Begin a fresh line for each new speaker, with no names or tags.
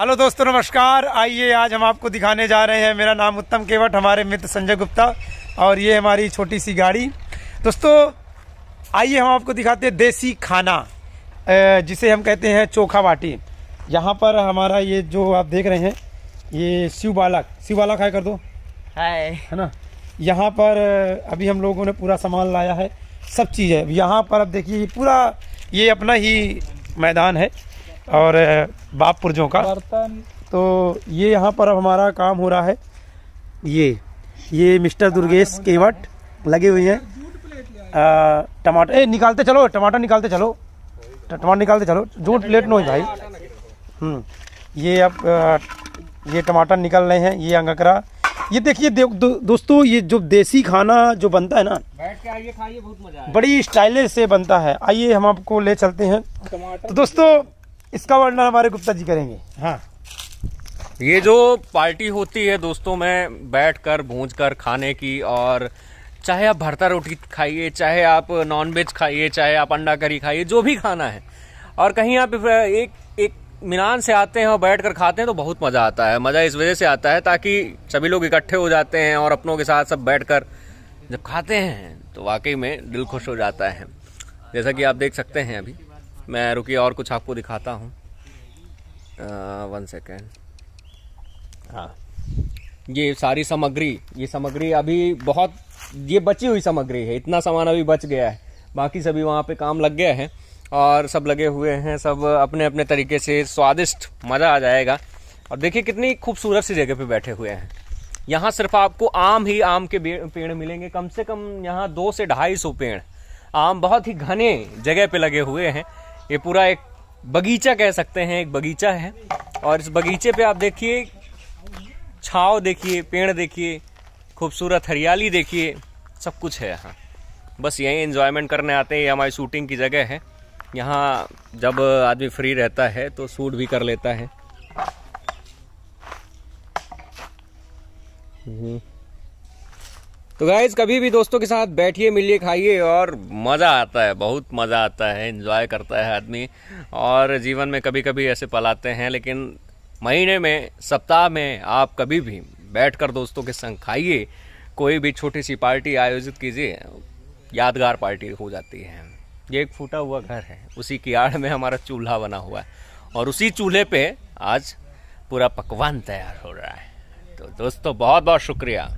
Hello दोस्तों नमस्कार। आइए आज हम आपको दिखाने जा रहे हैं। मेरा नाम उत्तम केवट हमारे मित्र संजय गुप्ता और ये हमारी छोटी सी गाड़ी। दोस्तों आइए हम आपको दिखाते हैं देसी खाना जिसे हम कहते हैं चोखा बाटी यहाँ पर हमारा ये जो आप देख रहे हैं ये शिव बालक। शिव बालक खाए कर दो।
हाय।
है ना? यहाँ पर अभी हम लोगों ने पूरा सामान लाया है। सब चीज़ है। यहाँ पर अब देखिए पूरा ये अपना ही मैदान है। और बाप पुरजों का।
बर्तन।
तो ये यहाँ पर अब हमारा काम हो रहा है। ये ये मिस्टर दुर्गेश केवट लगे हुए हैं। टमाटर ए निकालते चलो टमाटर निकालते चलो। टमाटर निकालते चलो। झूठ लेट नो भाई। हम्म ये अब ये टमाटर निकल रहे हैं ये अंगकरा। ये देखिए दो, दोस्तों ये जो देसी खाना जो बनता है ना
बैठ के आइए खाइए बहुत मज़ा
बड़ी स्टाइलिश से बनता है। आइए हम आपको ले चलते हैं। तो दोस्तों इसका वर्णन हमारे गुप्ता जी करेंगे। हाँ।
ये जो पार्टी होती है दोस्तों में बैठ कर भूंज कर खाने की, और चाहे आप भरता रोटी खाइए, चाहे आप नॉन वेज खाइए, चाहे आप अंडा करी खाइए, जो भी खाना है, और कहीं आप एक एक मिनान से आते हैं और बैठ कर खाते हैं तो बहुत मज़ा आता है। मज़ा इस वजह से आता है ताकि सभी लोग इकट्ठे हो जाते हैं और अपनों के साथ सब बैठ कर जब खाते हैं तो वाकई में दिल खुश हो जाता है। जैसा कि आप देख सकते हैं अभी। मैं रुकी और कुछ आपको दिखाता हूँ। वन सेकेंड हाँ। ये सारी सामग्री, ये सामग्री अभी बहुत, ये बची हुई सामग्री है। इतना सामान अभी बच गया है। बाकी सभी वहाँ पे काम लग गया है, और सब लगे हुए हैं, सब अपने अपने तरीके से स्वादिष्ट मज़ा आ जाएगा। और देखिए कितनी खूबसूरत सी जगह पे बैठे हुए हैं। यहाँ सिर्फ़ आपको आम ही आम के पेड़ मिलेंगे। कम से कम यहाँ दो से ढाई सौ पेड़। आम बहुत ही घने जगह पे लगे हुए हैं। ये पूरा एक बगीचा कह सकते हैं, एक बगीचा है। और इस बगीचे पे आप देखिए, छाव देखिए, पेड़ देखिए, खूबसूरत हरियाली देखिए, सब कुछ है यहाँ। बस यहीं एंजॉयमेंट करने आते हैं, ये हमारी शूटिंग की जगह है। यहाँ जब आदमी फ्री रहता है तो शूट भी कर लेता है। हम्म। तो गाइज़ कभी भी दोस्तों के साथ बैठिए, मिलिए, खाइए और मज़ा आता है, बहुत मज़ा आता है इन्जॉय करता है आदमी। और जीवन में कभी कभी ऐसे पल आते हैं, लेकिन महीने में, सप्ताह में आप कभी भी बैठकर दोस्तों के संग खाइए। कोई भी छोटी सी पार्टी आयोजित कीजिए, यादगार पार्टी हो जाती है। ये एक फूटा हुआ घर है, उसी की आड़ में हमारा चूल्हा बना हुआ है। और उसी चूल्हे पे आज पूरा पकवान तैयार हो रहा है। तो दोस्तों बहुत बहुत शुक्रिया।